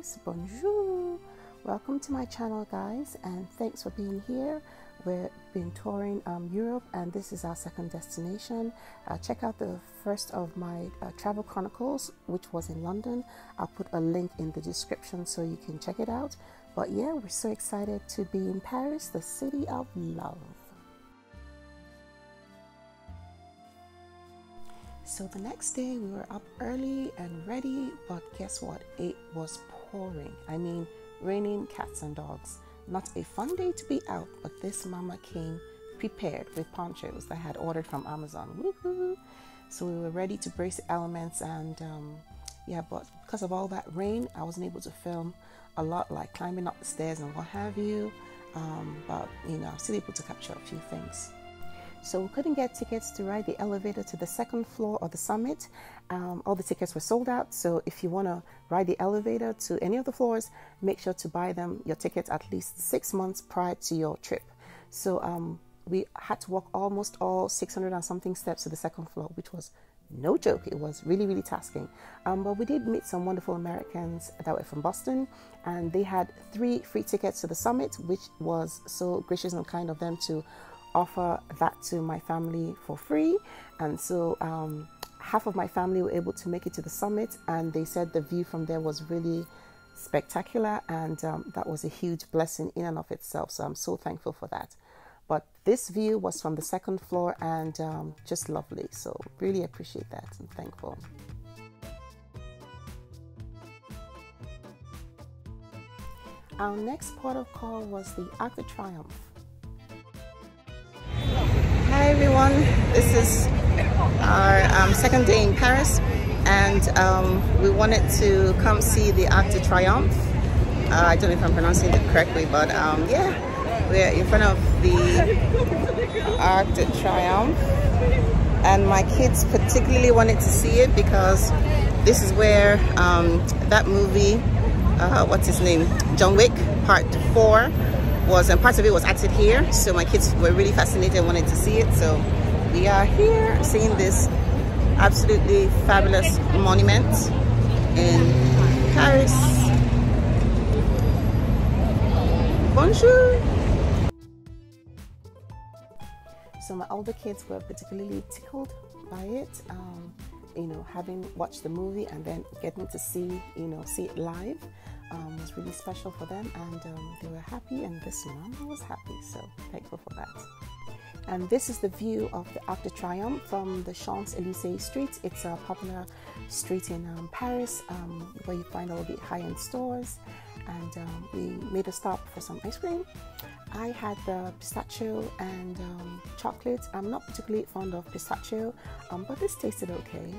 Paris. Bonjour. Welcome to my channel, guys, and thanks for being here. We've been touring um, Europe, and this is our second destination. Uh, check out the first of my uh, travel chronicles, which was in London. I'll put a link in the description so you can check it out. But yeah, we're so excited to be in Paris, the city of love. So the next day we were up early and ready, but guess what? It was pouring. I mean, raining cats and dogs. Not a fun day to be out, but this mama came prepared with ponchos that I had ordered from Amazon. Woohoo! So we were ready to brace the elements, and um, yeah, but because of all that rain, I wasn't able to film a lot, like climbing up the stairs and what have you. Um, but you know, I'm still able to capture a few things. So we couldn't get tickets to ride the elevator to the second floor or the summit. Um, all the tickets were sold out. So if you want to ride the elevator to any of the floors, make sure to buy them your tickets at least six months prior to your trip. So um, we had to walk almost all 600 and something steps to the second floor, which was no joke. It was really, really tasking. Um, but we did meet some wonderful Americans that were from Boston, and they had three free tickets to the summit, which was so gracious and kind of them to offer that to my family for free. And so um, half of my family were able to make it to the summit, and they said the view from there was really spectacular, and um, that was a huge blessing in and of itself. So I'm so thankful for that. But this view was from the second floor and um, just lovely. So really appreciate that and thankful. Our next port of call was the Arc de Triomphe. Hi everyone, this is our um, second day in Paris and um, we wanted to come see the Arc de Triomphe. Uh, I don't know if I'm pronouncing it correctly, but um, yeah, we're in front of the Arc de Triomphe and my kids particularly wanted to see it because this is where um, that movie, uh, what's his name, John Wick Part 4 was and part of it was acted here. So my kids were really fascinated and wanted to see it. So we are here seeing this absolutely fabulous monument in Paris. Bonjour. So my older kids were particularly tickled by it um, you know having watched the movie and then getting to see you know see it live um, was really special for them and um, they were happy and this mama was happy so thankful for that. And this is the view of the Arc de Triomphe from the Champs-Élysées street. It's a popular street in um, Paris um, where you find all the high-end stores and um, we made a stop for some ice cream. I had the pistachio and um, chocolate. I'm not particularly fond of pistachio but this tasted okay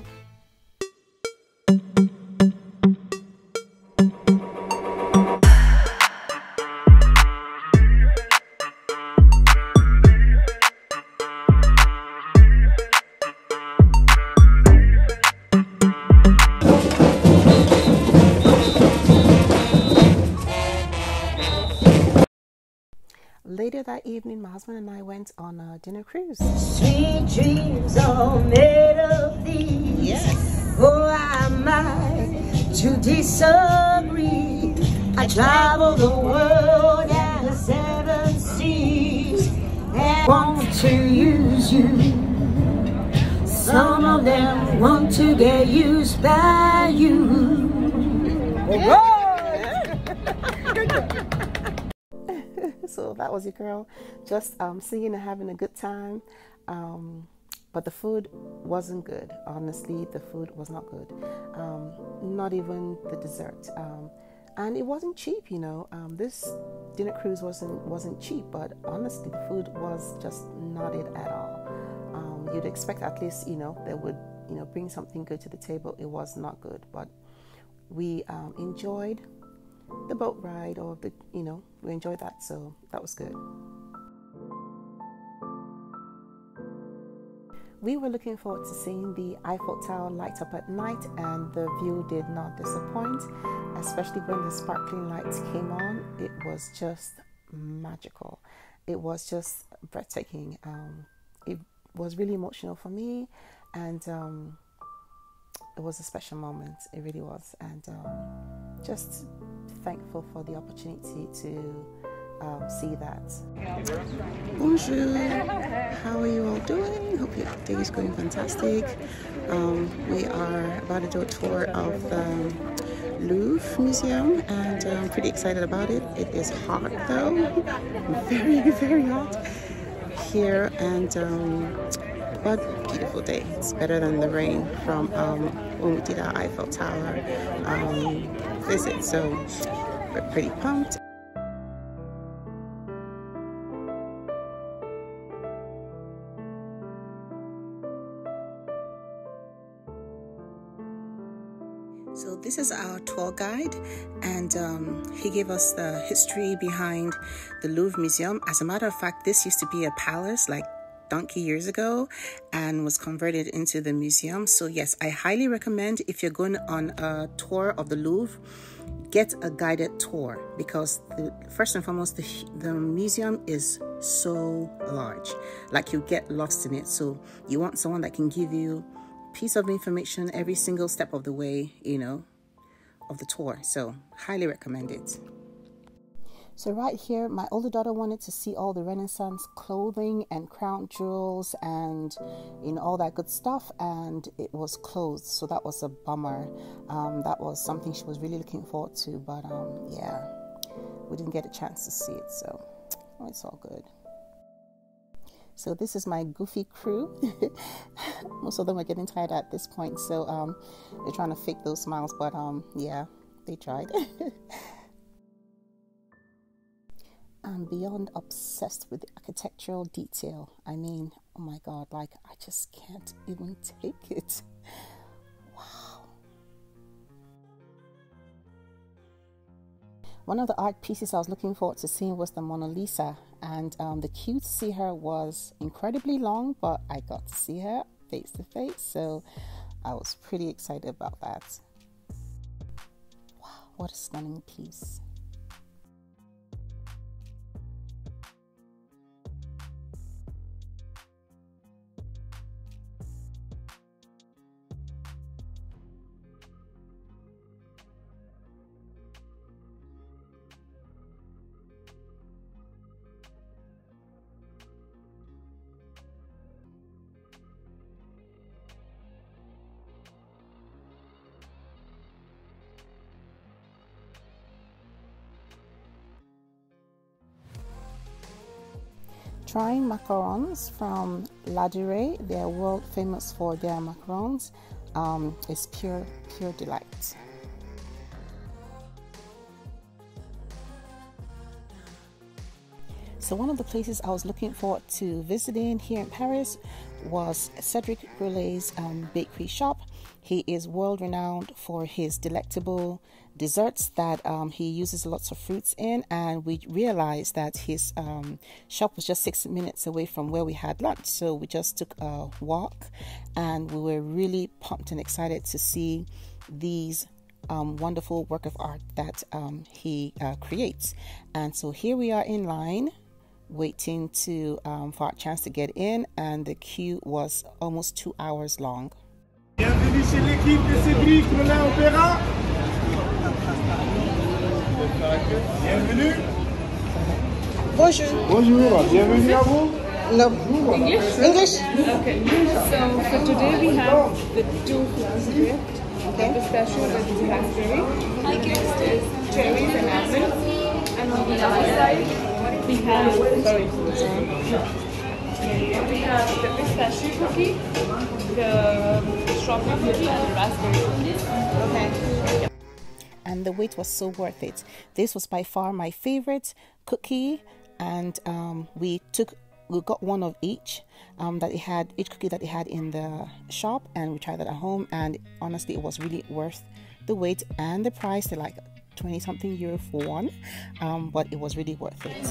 evening, my husband and I went on a dinner cruise. Sweet dreams are made of these. Yes. Oh, am I to disagree? I travel the world and the seven seas and want to use you. Some of them want to get used by you. That was your girl, just um, singing and having a good time. Um, but the food wasn't good. Honestly, the food was not good. Um, not even the dessert, um, and it wasn't cheap. You know, um, this dinner cruise wasn't wasn't cheap, but honestly, the food was just not it at all. Um, you'd expect at least you know they would you know bring something good to the table. It was not good, but we enjoyed the boat ride or the you know we enjoyed that so that was good. We were looking forward to seeing the Eiffel Tower light up at night and the view did not disappoint especially when the sparkling lights came on. It was just magical. It was just breathtaking. Um, it was really emotional for me and um, it was a special moment. It really was, and um, just thankful for the opportunity to um, see that. Bonjour, how are you all doing? Hope your day is going fantastic. Um, we are about to do a tour of the Louvre Museum, and I'm pretty excited about it. It is hot though, very, very hot here, and um, but beautiful day. It's better than the rain from um, when we did our Eiffel Tower um, visit. So we're pretty pumped. So this is our tour guide, and um, he gave us the history behind the Louvre Museum. As a matter of fact, this used to be a palace like donkey years ago and was converted into the museum. So yes, I highly recommend if you're going on a tour of the Louvre, get a guided tour because the, first and foremost, the, the museum is so large, like you get lost in it. So you want someone that can give you piece of information every single step of the way, you know, of the tour. So, highly recommend it. So, right here, my older daughter wanted to see all the Renaissance clothing and crown jewels and you know all that good stuff, and it was closed. So that was a bummer. Um, that was something she was really looking forward to, but um, yeah, we didn't get a chance to see it. So, oh, it's all good. So this is my goofy crew. Most of them are getting tired at this point, so um, they're trying to fake those smiles. But um, yeah, they tried. I'm beyond obsessed with the architectural detail. I mean, oh my god, like I just can't even take it. Wow. One of the art pieces I was looking forward to seeing was the Mona Lisa, and um, the queue to see her was incredibly long, but I got to see her face to face, so I was pretty excited about that. Wow, what a stunning piece! Trying macarons from Ladurée. They are world famous for their macarons. Um, it's pure, pure delight. So one of the places I was looking forward to visiting here in Paris was Cedric Grolet's um, bakery shop. He is world renowned for his delectable desserts that um, he uses lots of fruits in, and we realized that his um, shop was just six minutes away from where we had lunch. So we just took a walk, and we were really pumped and excited to see these um, wonderful work of art that um, he uh, creates. And so here we are in line waiting to um, for our chance to get in, and the queue was almost two hours long. Bienvenue chez l'équipe de Cédric Melin Opéra. Bienvenue. Bonjour. Bonjour, bienvenue à vous. No. English? English? Okay. So for today we have the two flavors. Okay. The special with raspberry. Next is cherries and apples. And on the other side we have sorry. We have the pistachio cookie, the strawberry and the raspberry. Okay. and the wait was so worth it. This was by far my favorite cookie, and um, we took we got one of each um, that it had each cookie that it had in the shop, and we tried that at home. And honestly, it was really worth the wait and the price. They're like 20 something euro for one, um, but it was really worth it.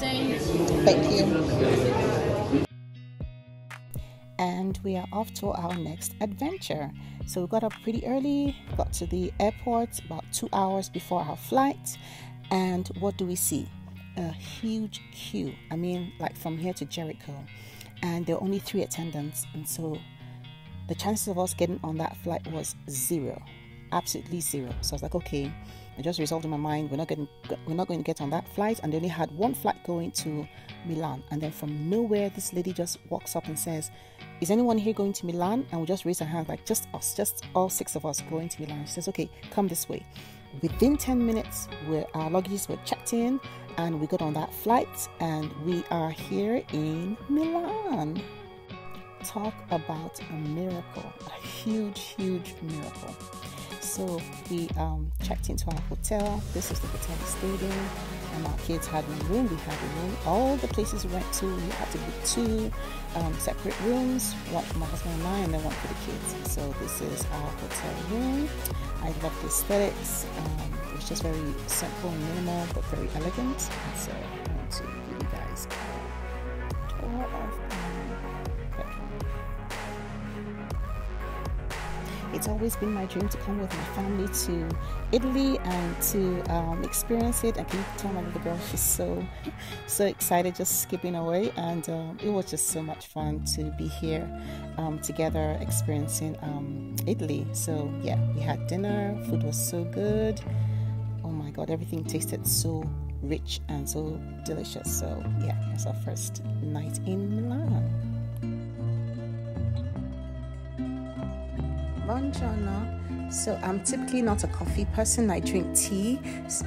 Thank you. And we are off to our next adventure. So we got up pretty early, got to the airport about two hours before our flight. And what do we see? A huge queue. I mean, like from here to Jericho. And there are only three attendants. And so the chances of us getting on that flight was zero, absolutely zero. So I was like, okay, I just resolved in my mind we're not getting we're not going to get on that flight, and they only had one flight going to Milan, and then from nowhere this lady just walks up and says, "Is anyone here going to Milan?" And we just raise our hand like just us, just all six of us going to Milan. She says, "Okay, come this way." Within 10 minutes, where our luggage were checked in, and we got on that flight, and we are here in Milan talk about a miracle, a huge, huge miracle. So we um, checked into our hotel. This is the hotel we stayed in, and our kids had a room. We had a room. All the places we went to, we had to book two um, separate rooms, one for my husband and I, and then one for the kids. So this is our hotel room. I love the aesthetics. Um, it was just very simple and minimal, but very elegant. And so I want to give you guys it's always been my dream to come with my family to Italy and to um, experience it. I can tell my little girl she's so so excited, just skipping away, and um, it was just so much fun to be here um, together experiencing um, Italy. So yeah, we had dinner. Food was so good. Oh my God, everything tasted so rich and so delicious. So yeah, it was our first night in Milan. Buongiorno. So I'm typically not a coffee person. I drink tea,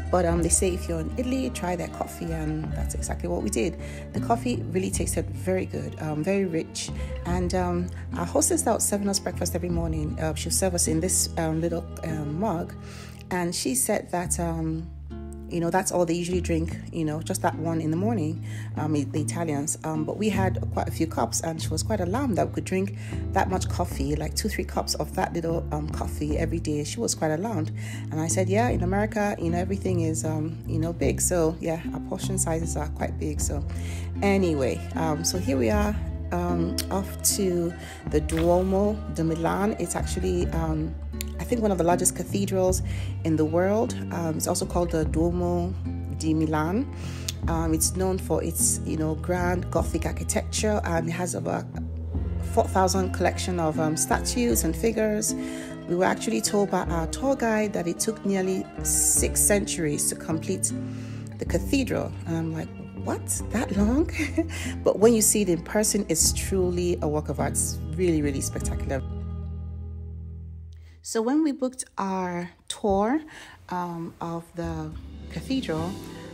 but um, they say if you're in Italy, try their coffee, and that's exactly what we did. The coffee really tasted very good, um, very rich, and um, our hostess that was serving us breakfast every morning, uh, she'll serve us in this um, little um, mug, and she said that um, you know that's all they usually drink you know just that one in the morning um, the italians. Um, but we had quite a few cups and she was quite alarmed that we could drink that much coffee like two three cups of that little um, coffee every day. She was quite alarmed and i said yeah in america you know everything is um, you know big. So yeah our portion sizes are quite big. So anyway um, so here we are um, off to the Duomo de Milan. It's actually um, think, one of the largest cathedrals in the world. Um, it's also called the Duomo di Milan. Um, it's known for its, you know, grand Gothic architecture, and it has about 4,000 collection of um, statues and figures. We were actually told by our tour guide that it took nearly six centuries to complete the cathedral. And I'm like, what? That long? but when you see it in person, it's truly a work of art. It's really, really spectacular. So when we booked our tour um, of the cathedral,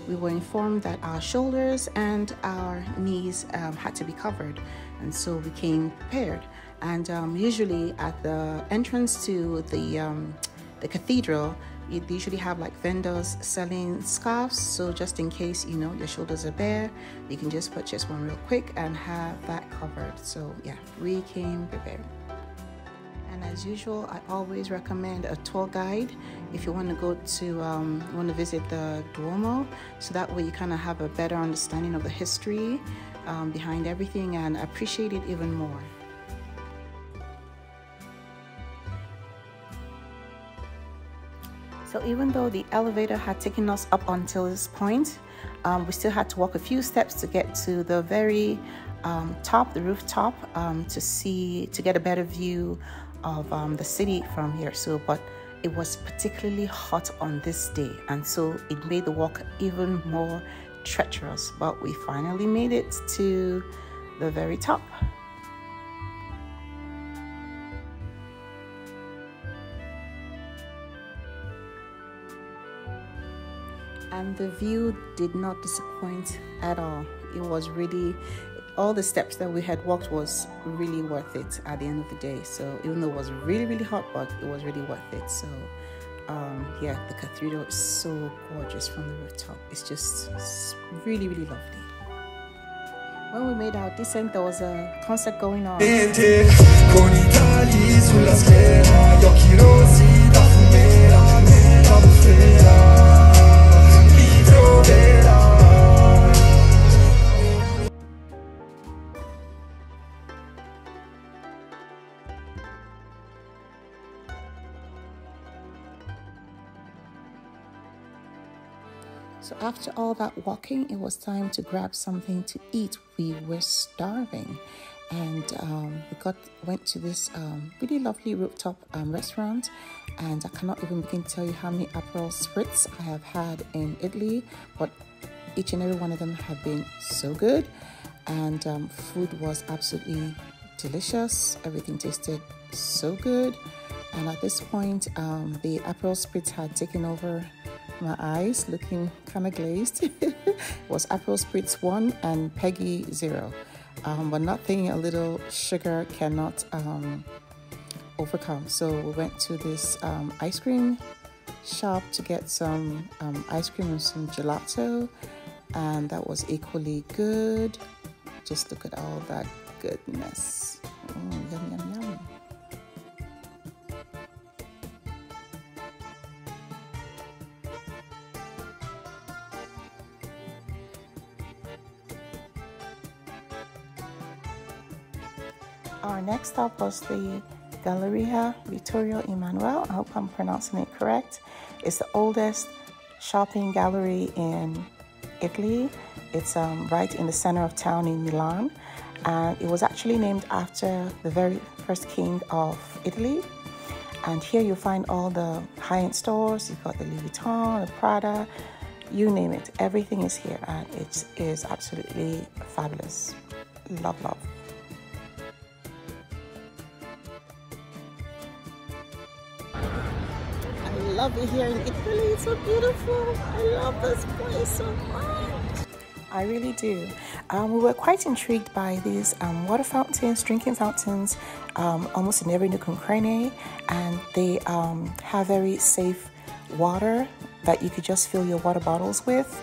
we were informed that our shoulders and our knees um, had to be covered, and so we came prepared. And um, usually at the entrance to the um, the cathedral, you usually have like vendors selling scarves. So just in case you know your shoulders are bare, you can just purchase one real quick and have that covered. So yeah, we came prepared. And as usual, I always recommend a tour guide if you want to go to um, want to visit the Duomo, so that way you kind of have a better understanding of the history um, behind everything and appreciate it even more. So even though the elevator had taken us up until this point, um, we still had to walk a few steps to get to the very um, top, the rooftop, um, to see to get a better view of um, the city from here. So, but it was particularly hot on this day, and so it made the walk even more treacherous. But we finally made it to the very top. And the view did not disappoint at all. It was really all the steps that we had walked was really worth it at the end of the day. So even though it was really, really hot, but it was really worth it. So um, yeah, the cathedral is so gorgeous from the rooftop. It's just it's really, really lovely. When we made our descent, there was a concert going on. So after all that walking, it was time to grab something to eat. We were starving. and um, we got went to this um, really lovely rooftop um, restaurant and I cannot even begin to tell you how many Aperol Spritz I have had in Italy but each and every one of them have been so good and um, food was absolutely delicious everything tasted so good and at this point um, the Aperol Spritz had taken over my eyes looking kind of glazed was Aperol Spritz 1 and Peggy 0 um, but nothing a little sugar cannot um, overcome. So we went to this um, ice cream shop to get some um, ice cream and some gelato, and that was equally good. Just look at all that goodness. Mm, yum, yum, yum. Next stop was the Galleria Vittorio Emanuele. I hope I'm pronouncing it correct. It's the oldest shopping gallery in Italy. It's um, right in the center of town in Milan. And it was actually named after the very first king of Italy. And here you'll find all the high-end stores. You've got the Louis Vuitton, the Prada, you name it. Everything is here and it is absolutely fabulous. Love, love. Love it here in Italy. It's so beautiful. I love this place so much. I really do. Um, we were quite intrigued by these um, water fountains, drinking fountains, um, almost in every nook and cranny, and they um, have very safe water that you could just fill your water bottles with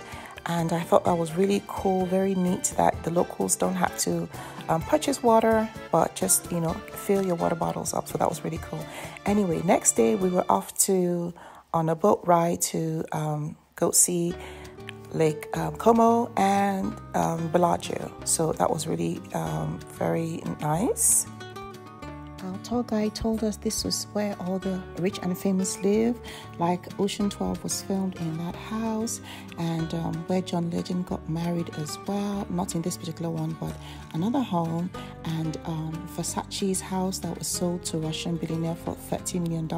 and I thought that was really cool, very neat that the locals don't have to um, purchase water, but just you know fill your water bottles up. So that was really cool. Anyway, next day we were off to on a boat ride to um, go see Lake um, Como and um, Bellagio. So that was really um, very nice. Our tour guide told us this was where all the rich and famous live, like Ocean 12 was filmed in that house, and um, where John Legend got married as well. Not in this particular one, but another home, and um, Versace's house that was sold to Russian billionaire for $30 million.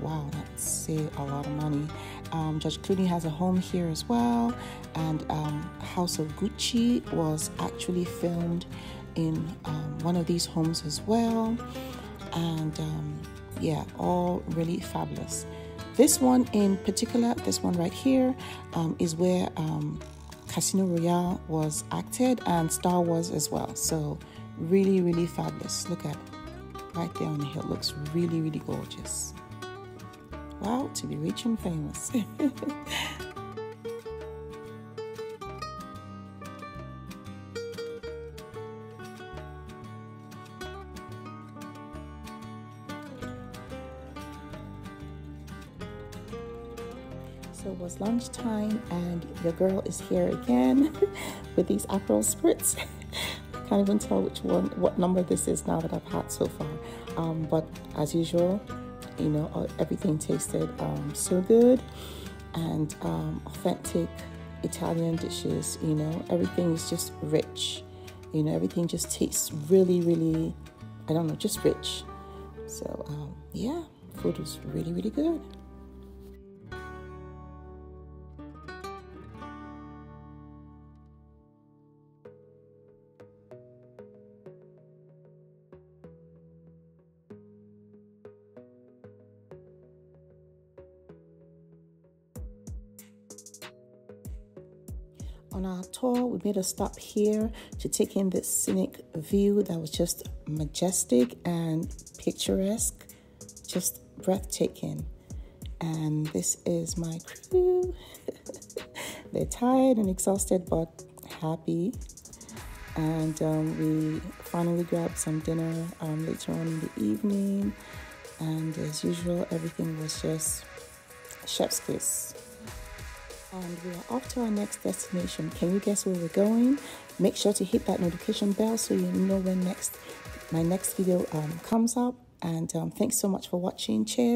Wow, that's a lot of money. Um, George Clooney has a home here as well, and um, House of Gucci was actually filmed in um, one of these homes as well. And um, yeah, all really fabulous. This one in particular, this one right here, um, is where um, Casino Royale was acted and Star Wars as well. So really, really fabulous. Look at right there on the hill. Looks really, really gorgeous. Wow, to be rich and famous. Lunchtime, and your girl is here again with these Aperol Spritz. I can't even tell which one, what number this is now that I've had so far. Um, but as usual, you know, uh, everything tasted um, so good and um, authentic Italian dishes. You know, everything is just rich. You know, everything just tastes really, really, I don't know, just rich. So, um, yeah, food was really, really good. We made a stop here to take in this scenic view that was just majestic and picturesque just breathtaking. And this is my crew. They're tired and exhausted but happy. And um, we finally grabbed some dinner um, later on in the evening. And as usual everything was just chef's kiss and we are off to our next destination. Can you guess where we're going? Make sure to hit that notification bell so you know when next my next video um, comes up. And um, thanks so much for watching. Cheers.